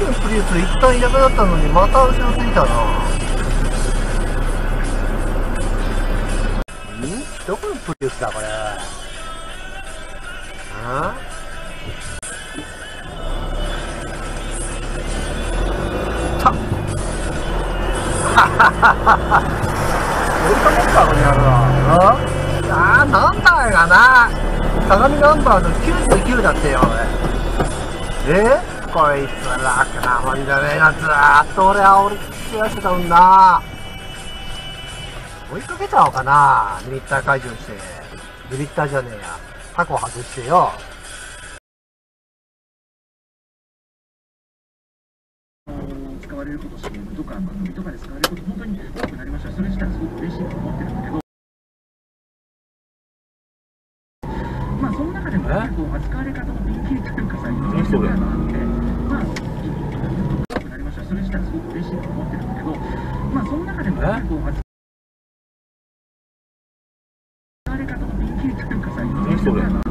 きのプリウス一旦いなくなったのにまた後ろついたな。ん？どこのプリウスだこれ？あ たはははは追いかけっかこの野郎。ああー、なんだいがな。鏡ナンバーの99だってよ、俺。え？こいつ楽なもんじゃねえな、ずーっと俺は俺聞き出してたもんな。追いかけちゃおうかな、リミッター解除して。リミッターじゃねえや。タコ外してよ。使われること CM とか番組とかで使われること本当に多くなりましたそれ自体すごく嬉しいと思ってるんだけどまあその中でもえ？結構扱われ方のピンキリというかさいろんな何それがあってまあ多くなりましたそれ自体すごく嬉しいと思ってるんだけどまあその中でもえ結構扱われ方のピンキリというかさいろん。な